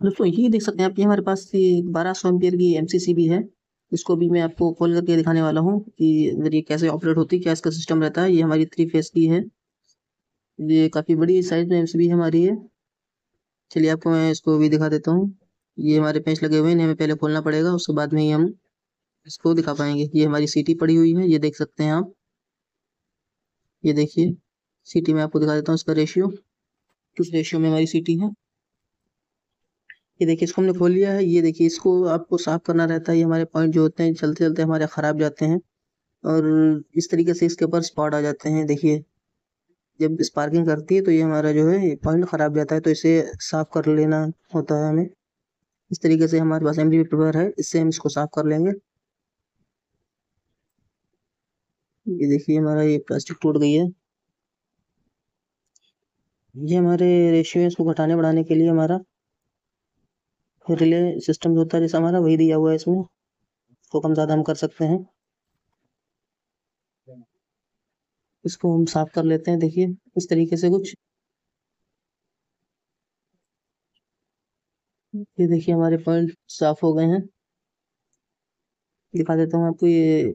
दोस्तों ये देख सकते हैं आप ये हमारे पास बारह सौ एम्पियर की एम भी है। इसको भी मैं आपको खोल करके दिखाने वाला हूँ कि अगर ये कैसे ऑपरेट होती है, क्या इसका सिस्टम रहता है, ये हमारी थ्री फेस की है। ये काफ़ी बड़ी साइज़ में एम हमारी है। चलिए आपको मैं इसको भी दिखा देता हूँ। ये हमारे पेंच लगे हुए हैं हमें पहले खोलना पड़ेगा, उसके बाद में ही हम इसको दिखा पाएँगे। ये हमारी सीटी पड़ी हुई है, ये देख सकते हैं आप। ये देखिए सीटी में आपको दिखा देता हूँ इसका रेशियो किस रेशियो में हमारी सीटी है? ये देखिए, इसको हमने खोल लिया है। ये देखिए, इसको आपको साफ़ करना रहता है। ये हमारे पॉइंट जो होते हैं चलते चलते हमारे ख़राब जाते हैं और इस तरीके से इसके ऊपर स्पॉट आ जाते हैं। देखिए, जब स्पार्किंग करती है तो ये हमारा जो है पॉइंट ख़राब जाता है तो इसे साफ़ कर लेना होता है हमें। इस तरीके से हमारे पास एम पेपर है, इससे हम इसको साफ़ कर लेंगे। ये देखिए, हमारा ये प्लास्टिक टूट गई है। ये हमारे रेशियो इसको घटाने बढ़ाने के लिए हमारा। रिले सिस्टम जो होता है, जैसा हमारा वही दिया हुआ है इसमें इसको कम ज़्यादा हम कर सकते हैं। इसको हम साफ़ कर लेते हैं, देखिए, इस तरीके से कुछ। ये देखिए, हमारे पॉइंट साफ़ हो गए हैं। दिखा देता हूँ आपको, ये